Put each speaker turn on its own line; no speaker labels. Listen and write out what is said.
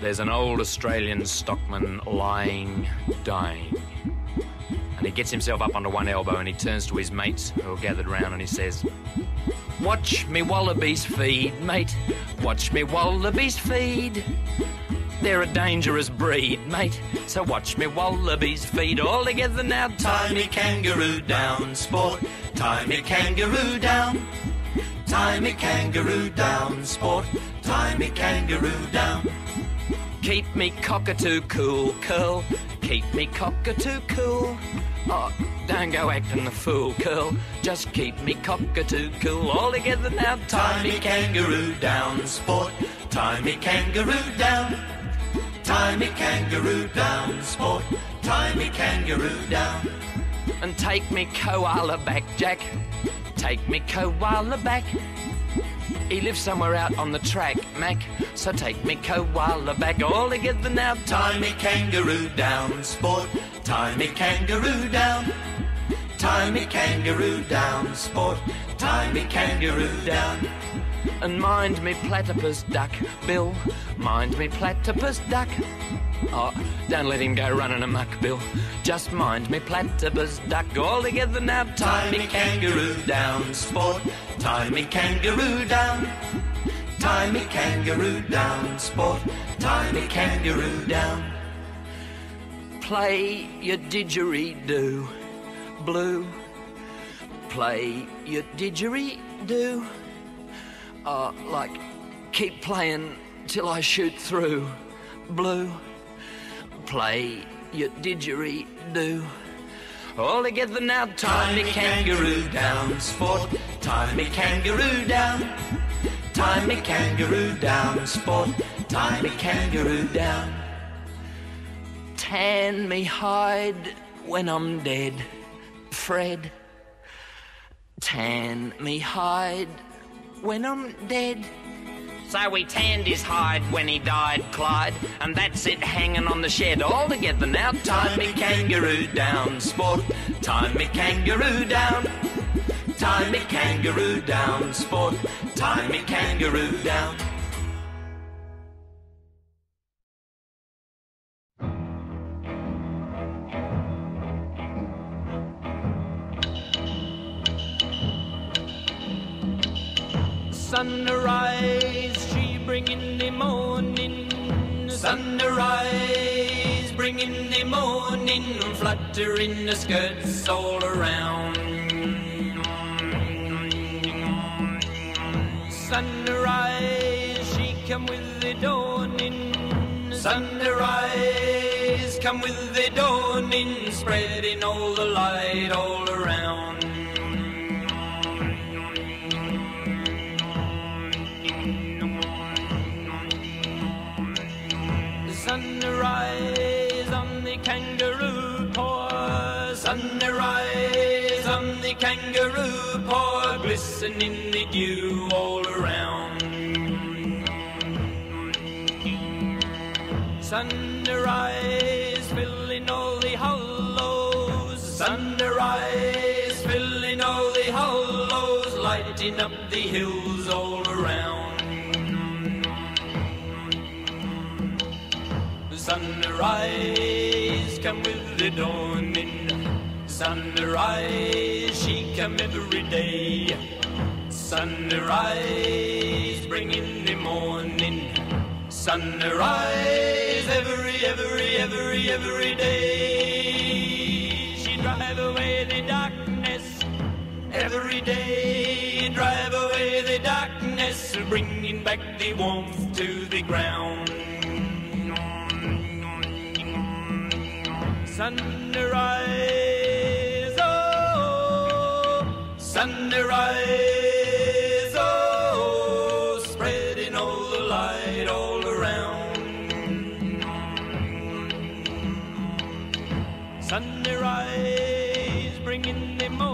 There's an old Australian stockman lying, dying. And he gets himself up onto one elbow and he turns to his mates who are gathered round and he says, Watch me wallabies feed, mate. Watch me wallabies feed. They're a dangerous breed, mate. So watch me wallabies feed all together now.
Tie me kangaroo down, sport. Tie me kangaroo down. Tie me kangaroo down, sport. Tie me kangaroo down.
Keep me cockatoo cool, curl. Keep me cockatoo cool. Oh, don't go acting the fool, curl. Just keep me cockatoo cool. All together now.
Tie me kangaroo down, sport. Tie me kangaroo down. Tie me kangaroo down, sport. Tie me kangaroo down.
And take me koala back, Jack. Take me koala back. He lives somewhere out on the track, Mac. So take me koala back. All together now.
Tie me kangaroo down, sport. Tie me kangaroo down. Tie me kangaroo down, sport. Tie me kangaroo down.
And mind me platypus duck, Bill. Mind me platypus duck. Oh, don't let him go running amok, Bill. Just mind me platypus duck. All together now.
Tie me kangaroo down, sport. Tie me kangaroo down. Tie me kangaroo down, sport. Tie me kangaroo down.
Play your didgeridoo, blue. Play your didgeridoo. Uh, like, keep playing till I shoot through, blue. Play your didgeridoo. All together now,
Tie me kangaroo down, sport. Tie me kangaroo down. Tie me kangaroo down, sport. Tie me kangaroo down.
Tan me hide when I'm dead, Fred. Tan me hide when I'm dead. So we tanned his hide when he died, Clyde, and that's it hanging on the shed all together now.
Tie me kangaroo down, sport. Tie me kangaroo down. Tie me kangaroo down, sport. Tie me kangaroo down.
Sunrise, she bringing the morning. Sunrise, bringing the morning. Fluttering the skirts all around. Sunrise, she come with the dawning. Sunrise, come with the dawning, spreading all the light all around. Sunrise on the kangaroo paw, sunrise on the kangaroo paw, glistening in the dew all around. Sunrise filling all the hollows, sunrise lighting up the hills all around. Sunrise, come with the dawning. Sunrise, she come every day. Sunrise, bringing the morning. Sunrise, every, every, every, every day. Every day, drive away the darkness, bringing back the warmth to the ground. Sunrise, oh, sunrise, oh, spreading all the light all around. Sunrise, bringing the morning.